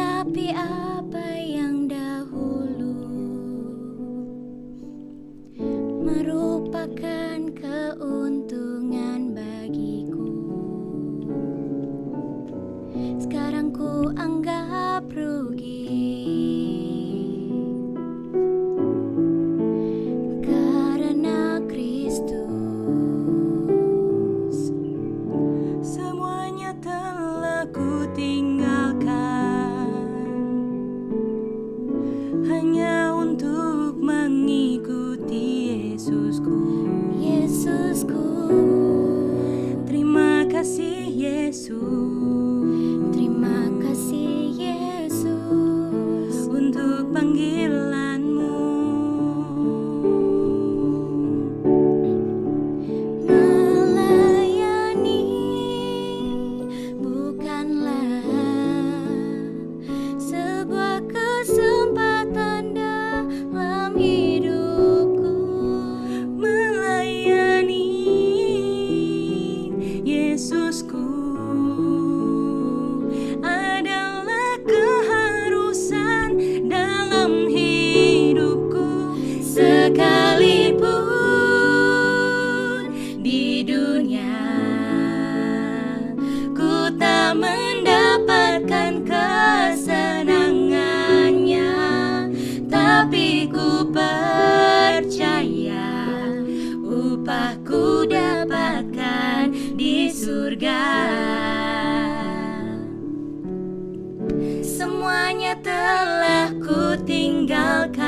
Tapi apa yang dahulu merupakan keuntungan bagiku? Sekarang ku anggap rugi. Semuanya telah ku tinggal. Yesusku, terima kasih Yesus. ku percaya upahku dapatkan di surga. Semuanya telah ku tinggalkan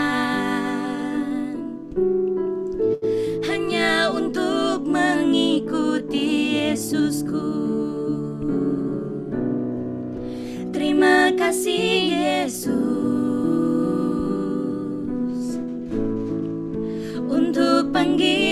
Hanya untuk mengikuti Yesusku. Terima kasih Yesus. tinggi.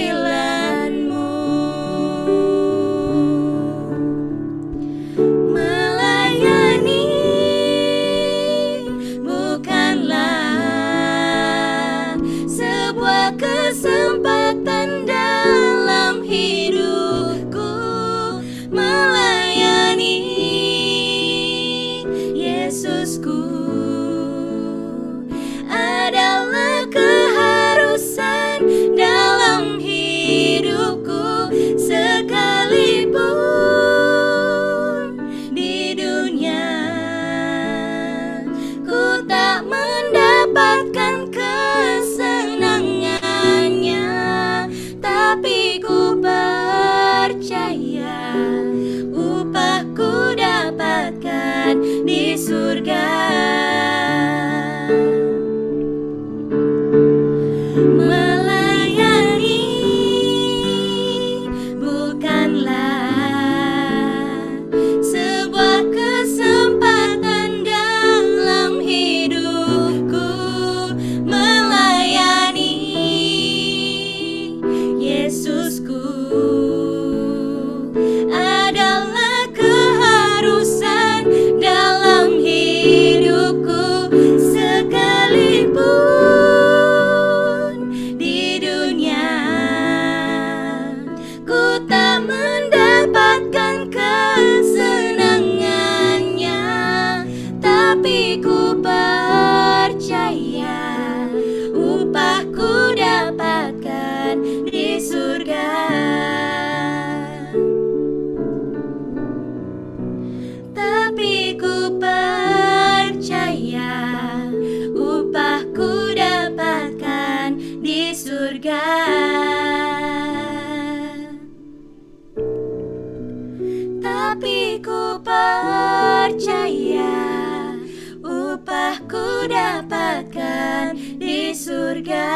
门 percaya upahku dapatkan di surga.